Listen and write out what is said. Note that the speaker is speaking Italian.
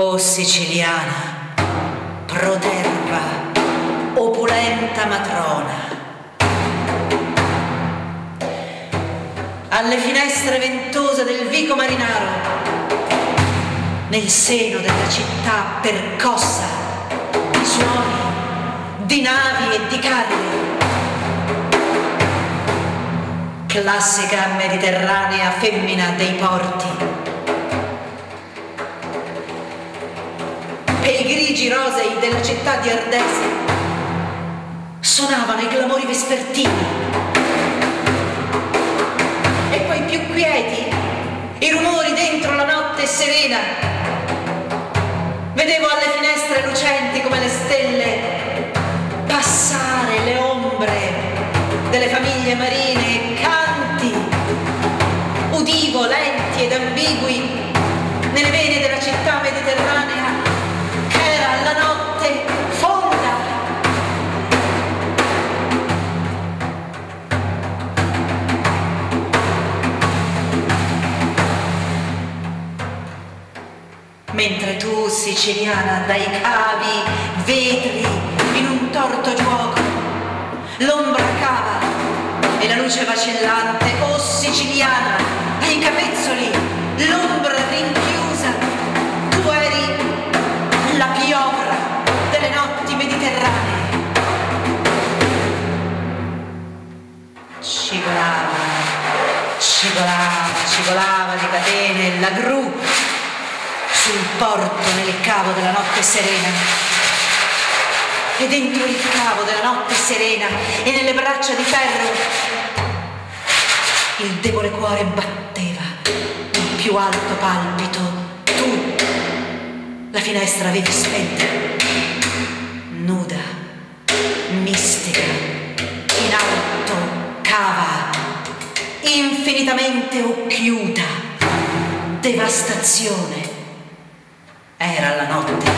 O siciliana, proterva, opulenta matrona, alle finestre ventose del vico marinaro, nel seno della città percossa di suoni, di navi e di carri, classica mediterranea femmina dei porti, e i grigi rosei della città di Ardese suonavano i clamori vespertini. E poi più quieti i rumori dentro la notte serena. Vedevo alle finestre lucenti come le stelle passare le ombre delle famiglie marine canti. Udivo lenti ed ambigui nelle vene della città mediterranea Mentre tu, siciliana, dai cavi, vetri in un torto giuoco, l'ombra cava e la luce vacillante, oh siciliana, ai capezzoli, l'ombra rinchiusa, tu eri la piovra delle notti mediterranee. Cigolava, cigolava, cigolava di catene la gru sul porto nel cavo della notte serena. E dentro il cavo della notte serena e nelle braccia di ferro il debole cuore batteva il più alto palpito la finestra avevi spenta, nuda, mistica, in alto, cava, infinitamente occhiuta, devastazione. Era la notte,